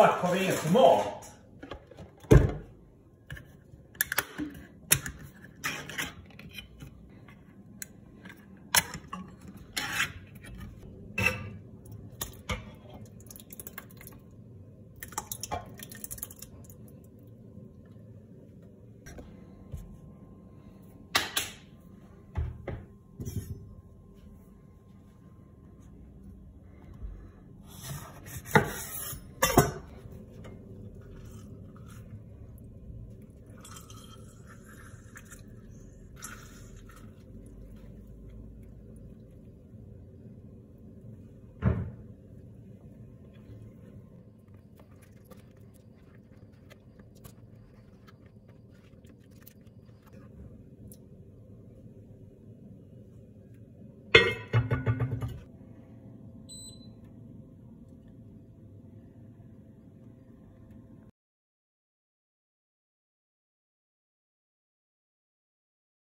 fuck, prøv en som.